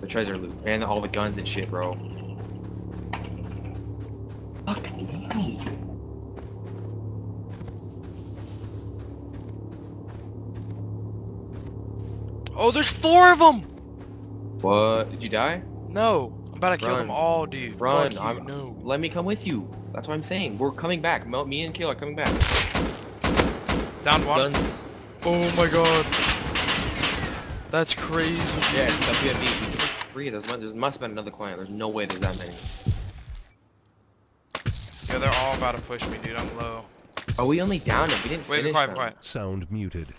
The treasure loot. And all the guns and shit, bro. Fuck me. Oh, there's four of them! What? Did you die? No. I'm about to kill Run. them all, dude. Run. You, I'm- no. Let me come with you. That's what I'm saying. We're coming back. Mo- Me and Kill are coming back. Down one. Guns. Oh my god. That's crazy. Yeah, it's WMB. We three. There's, there must have been another client. There's no way there's that many. Yeah, they're all about to push me, dude. I'm low. Are we only down if we didn't Wait, be finish quiet, be them? quiet. Sound muted.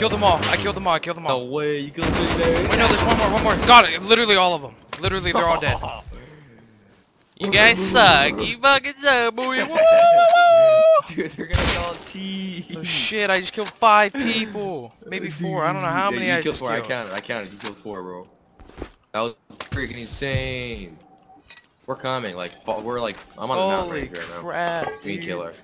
Killed them all. I killed them all. I killed them all. No way. You killed me there. Wait, no, there's one more. One more. Got it. Literally all of them. Literally, they're all dead. You guys suck. You fucking suck, boy. Woo! Dude, they're gonna call cheese. Oh shit! I just killed five people. Maybe four. I don't know how Yeah, many you I killed just four. killed. I counted. I counted. You killed four, bro. That was freaking insane. We're coming. Like, we're like, I'm on the mountain Holy range right now. crap, and dude. Killer.